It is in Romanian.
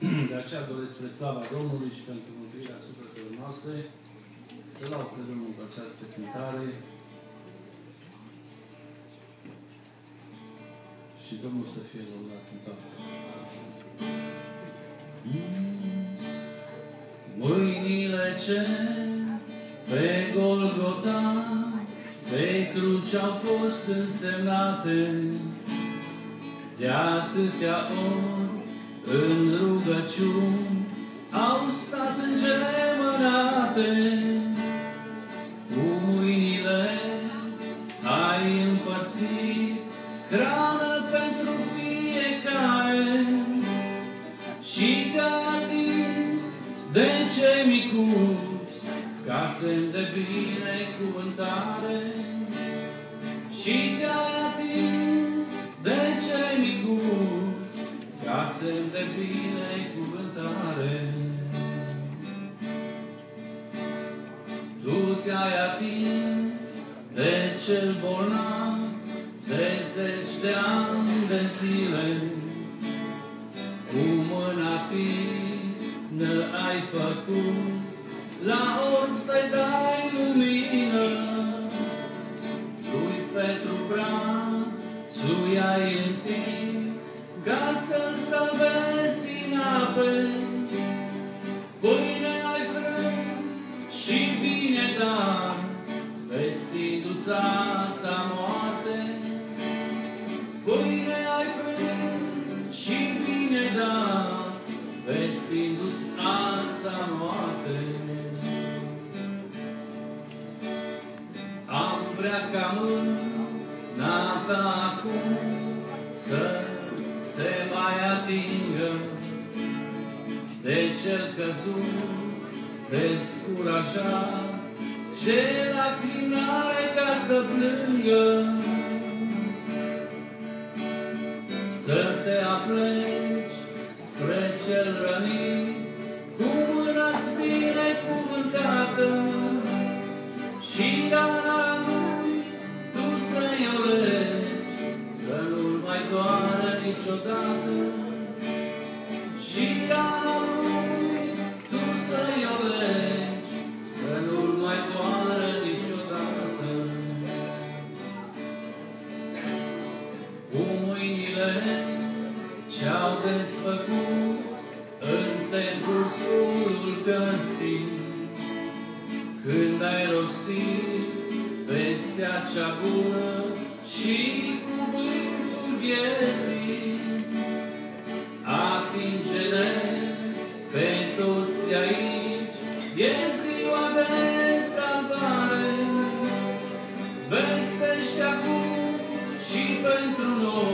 De aceea doresc spre slava Domnului și pentru mântuirea sufletelor noastre să laud pe Domnul cu această cântare și Domnul să fie lăudat în toate. Mâinile ce pe Golgota, pe cruce au fost însemnate, de atâtea ori în rugăciuni au stat îngemănate. Cu mâinile ai împărțit hrană pentru fiecare și te-ai atins de ce micuț ca semn de binecuvântare ca semn de binecuvântare. Tu te-ai atins de cel bolnav de zeci de ani de zile, cu mâna tină ai făcut, la orb să-i dai lumină. Lui Petru brațul i-ai întins, ca să-l salvezi din ape. Pâine ai frânt și vine dar, vestindu-ți a ta moarte. Pâine ai frânt și vine dar, vestindu-ți a ta moarte. Am vrea ca mâna ta acum să se mai atingă de cel căzut, descurajat, ce lacrimare ca să plângă. Să te apleci spre cel rănit, cu mâna-ți binecuvântată, și rana niciodată. Și rana lui tu să-i olegi, să nu-l mai doară niciodată. Cu mâinile ce-au desfăcut în templul sulul cărții, când ai rostit vestea cea bună și cuvântul vieții, Vestește acum și pentru noi. un an de